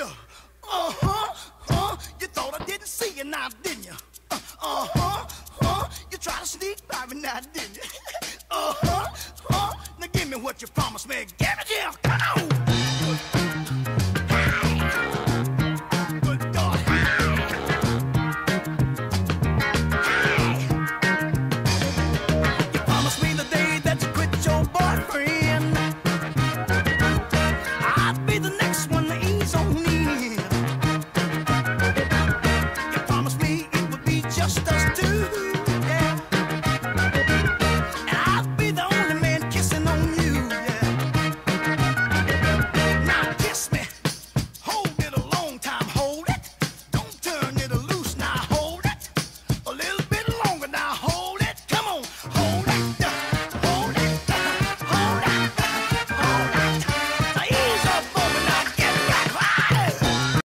you? Uh-huh, uh huh, huh. You thought I didn't see you now, didn't you? Uh-huh, uh huh, huh. You tried to sneak by me now, didn't you? Uh-huh, uh huh, huh. Now give me what you promised me. Give it here.